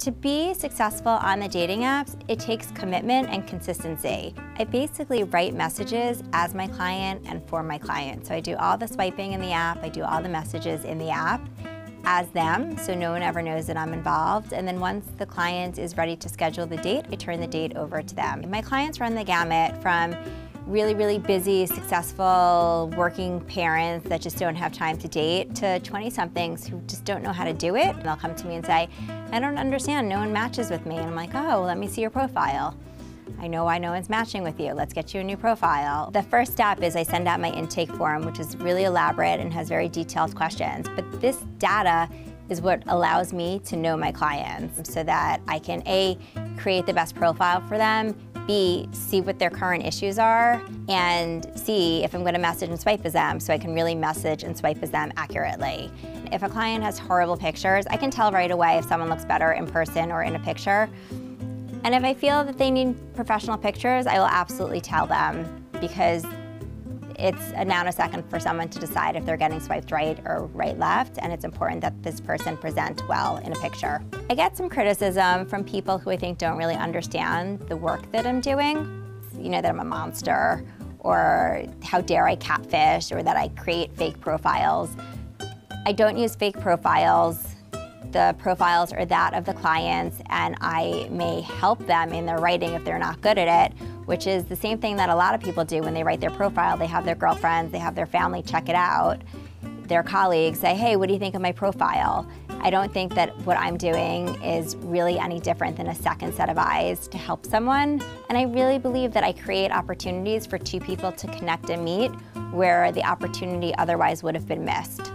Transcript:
To be successful on the dating apps, it takes commitment and consistency. I basically write messages as my client and for my client. So I do all the swiping in the app, I do all the messages in the app as them, so no one ever knows that I'm involved. And then once the client is ready to schedule the date, I turn the date over to them. My clients run the gamut from really, really busy, successful working parents that just don't have time to date to 20 somethings who just don't know how to do it. And they'll come to me and say, I don't understand, no one matches with me. And I'm like, oh, let me see your profile. I know why no one's matching with you. Let's get you a new profile. The first step is I send out my intake form, which is really elaborate and has very detailed questions. But this data is what allows me to know my clients so that I can A, create the best profile for them, B, see what their current issues are, and C, if I'm going to message and swipe as them so I can really message and swipe as them accurately. If a client has horrible pictures, I can tell right away if someone looks better in person or in a picture. And if I feel that they need professional pictures, I will absolutely tell them because it's a nanosecond for someone to decide if they're getting swiped right or right left, and it's important that this person present well in a picture. I get some criticism from people who I think don't really understand the work that I'm doing. You know, that I'm a monster, or how dare I catfish, or that I create fake profiles. I don't use fake profiles the profiles are that of the clients and I may help them in their writing if they're not good at it, which is the same thing that a lot of people do when they write their profile. They have their girlfriends, they have their family check it out, their colleagues say, hey, what do you think of my profile? I don't think that what I'm doing is really any different than a second set of eyes to help someone. And I really believe that I create opportunities for two people to connect and meet where the opportunity otherwise would have been missed.